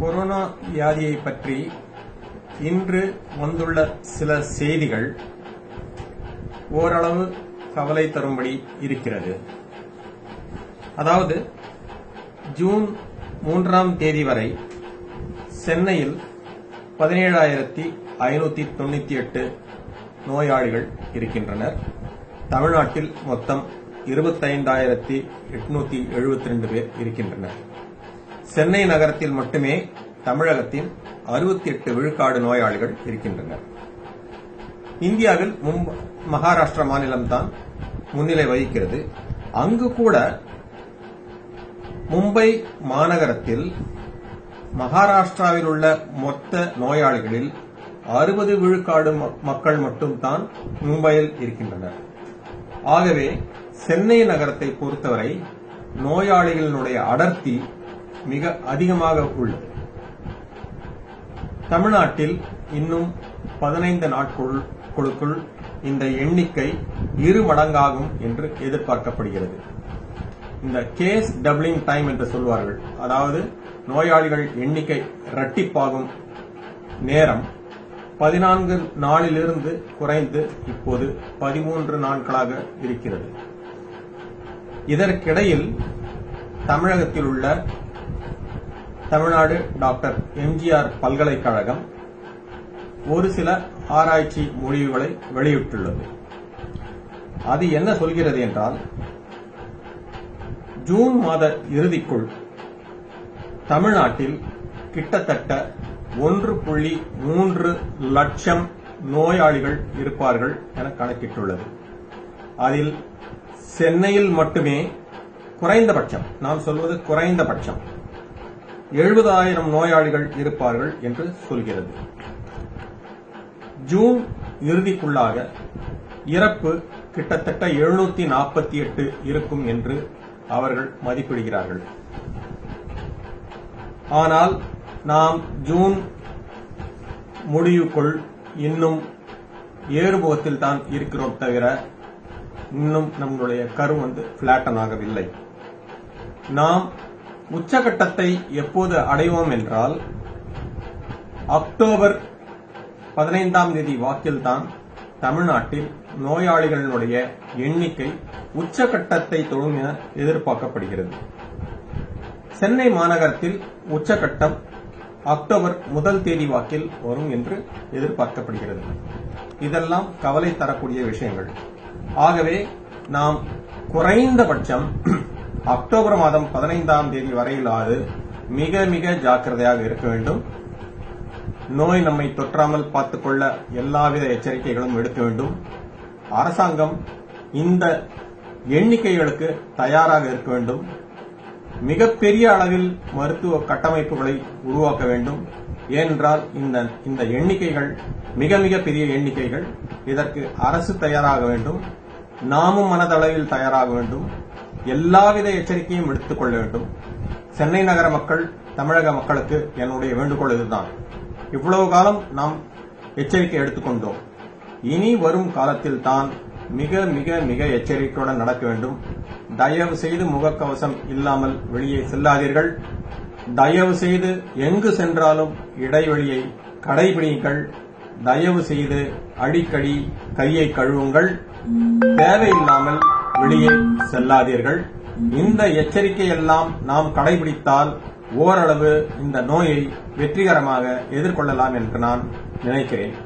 Corona வியாதியை பற்றி இன்று வந்துள்ள சில செய்திகள் ஓரளவு கவலை தரும்படி இருக்கிறது. அதாவது ஜூன் மூன்றாம் தேதி வரை சென்னையில் பதினேழாயிரத்தி ஐநூத்தி தொண்ணூத்தி எட்டு நோயாளிகள் இருக்கின்றனர். தமிழ்நாட்டில் மொத்தம் இருபத்தைந்தாயிரத்தி எட்நூத்தி எழுபத்தி ரெண்டு பேர் இருக்கின்றனர். சென்னை நகரத்தில் மட்டுமே தமிழகத்தின் அறுபத்தி எட்டு விழுக்காடு நோயாளிகள் இருக்கின்றனர். இந்தியாவில் மும்ப- மகாராஷ்டிரா மாநிலம்தான் முன்னிலை வகிக்கிறது. அங்கு கூட மும்பை மாநகரத்தில் மகாராஷ்டிராவில் உள்ள மொத்த நோயாளிகளில் அறுபது விழுக்காடு மக்கள் மட்டும்தான் மும்பையில் இருக்கின்றனர். ஆகவே சென்னை நகரத்தை பொறுத்தவரை நோயாளிகளினுடைய அடர்த்தி மிக அதிகமாக உள்ளது. தமிழ்நாட்டில் இன்னும் பதினைந்து நாட்களுக்குள் இந்த எண்ணிக்கை இரு மடங்காகும் என்று எதிர்பார்க்கப்படுகிறது. இந்த கேஸ் டபுளிங் டைம் என்று சொல்வார்கள். அதாவது நோயாளிகள் எண்ணிக்கை இரட்டிப்பாகும் நேரம் பதினான்கு நாளிலிருந்து குறைந்து இப்போது பதிமூன்று நாட்களாக இருக்கிறது. இதற்கிடையில் தமிழகத்தில் உள்ள தமிழ்நாடு டாக்டர் எம்ஜிஆர் பல்கலைக்கழகம் ஒரு சில ஆராய்ச்சி முடிவுகளை வெளியிட்டுள்ளது. அது என்ன சொல்கிறது என்றால் ஜூன் மாத இறுதிக்குள் தமிழ்நாட்டில் கிட்டத்தட்ட ஒன்று புள்ளி மூன்று லட்சம் நோயாளிகள் இருப்பார்கள் என கணக்கிட்டுள்ளது. அதில் சென்னையில் மட்டுமே குறைந்தபட்சம் நான் சொல்வது குறைந்தபட்சம் எழுபதாயிரம் நோயாளிகள் இருப்பார்கள் என்று சொல்கிறது. ஜூன் இறுதிக்குள்ளாக இறப்பு கிட்டத்தட்ட எழுநூத்தி நாற்பத்தி எட்டு இருக்கும் என்று அவர்கள் மதிப்பிடுகிறார்கள். ஆனால் நாம் ஜூன் முடிவுக்குள் இன்னும் ஏறுமுகத்தில் தான் இருக்கிறோம் தவிர இன்னும் நம்மளுடைய கரு வந்து பிளாட்டன் ஆகவில்லை. நாம் உச்சகட்டத்தை எப்போது அடைவோம் என்றால் அக்டோபர் பதினைந்தாம் தேதி வாக்கில்தான் தமிழ்நாட்டில் நோயாளிகளினுடைய எண்ணிக்கை உச்சகட்டத்தை தொடும் என எதிர்பார்க்கப்படுகிறது. சென்னை மாநகரத்தில் உச்சகட்டம் அக்டோபர் முதல் தேதி வாக்கில் வரும் என்று எதிர்பார்க்கப்படுகிறது. இதெல்லாம் கவலை தரக்கூடிய விஷயங்கள். ஆகவே நாம் குறைந்தபட்சம் அக்டோபர் மாதம் பதினைந்தாம் தேதி வரையிலாவது மிக மிக ஜாக்கிரதையாக இருக்க வேண்டும். நோய் நம்மை தொற்றாமல் பார்த்துக்கொள்ள எல்லாவித எச்சரிக்கைகளும் எடுக்க வேண்டும். அரசாங்கம் இந்த எண்ணிக்கைகளுக்கு தயாராக இருக்க வேண்டும். மிகப்பெரிய அளவில் மருத்துவ கட்டமைப்புகளை உருவாக்க வேண்டும். ஏனென்றால் இந்த இந்த எண்ணிக்கைகள் மிக மிக பெரிய எண்ணிக்கைகள் இதற்கு அரசு தயாராக வேண்டும். நாமும் மனதளவில் தயாராக வேண்டும். எல்லாவித எச்சரிக்கையும் எடுத்துக் கொள்ள வேண்டும். சென்னை நகர மக்கள் தமிழக மக்களுக்கு என்னுடைய வேண்டுகோள் இதுதான். இவ்வளவு காலம் நாம் எச்சரிக்கை எடுத்துக்கொண்டோம் இனி வரும் காலத்தில் தான் மிக மிக மிக எச்சரிக்கையுடன் நடக்க வேண்டும். தயவு செய்து முகக்கவசம் இல்லாமல் வெளியே செல்லாதீர்கள். தயவு செய்து எங்கு சென்றாலும் இடைவெளியை கடைபிடியுங்கள். தயவு செய்து அடிக்கடி கையை கழுவுங்கள். தேவையில்லாமல் வெளியே செல்லாதீர்கள். இந்த எச்சரிக்கை எல்லாம் நாம் கடைபிடித்தால் ஓரளவு இந்த நோயை வெற்றிகரமாக எதிர்கொள்ளலாம் என்று நான் நினைக்கிறேன்.